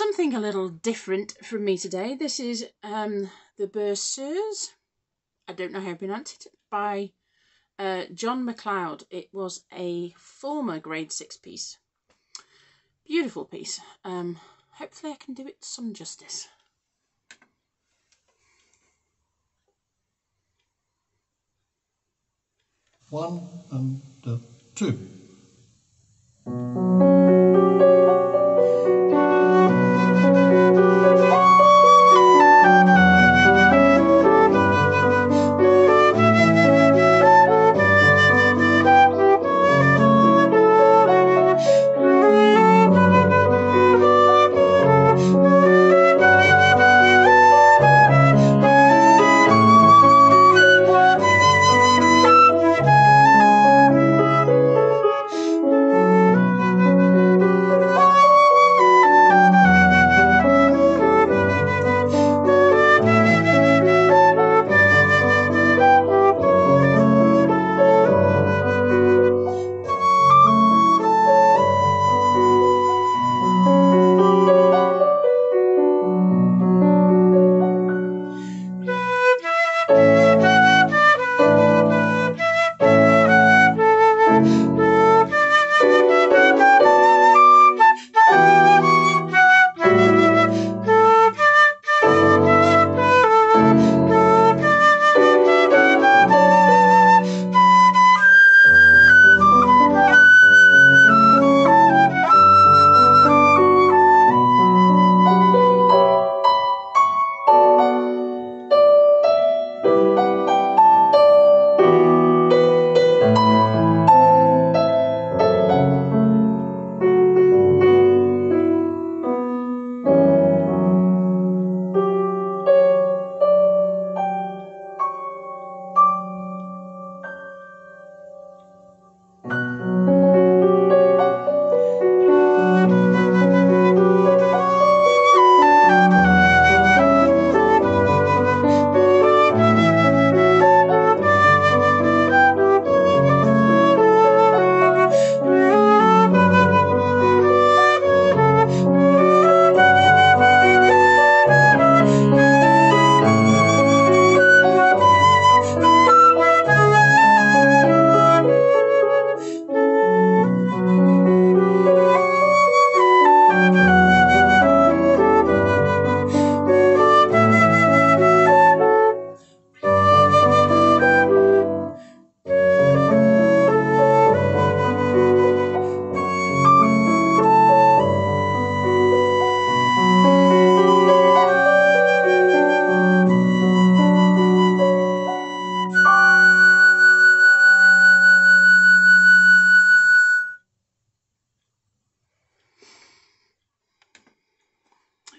something a little different from me today. This is um, the Berceuse, I don't know how to pronounce it, by uh, John Macleod. It was a former grade six piece. Beautiful piece. Um, hopefully I can do it some justice. One and uh, two.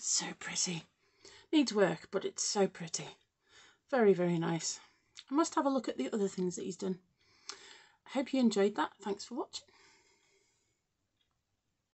It's so pretty. Needs work, but it's so pretty. Very, very nice. I must have a look at the other things that he's done. I hope you enjoyed that. Thanks for watching.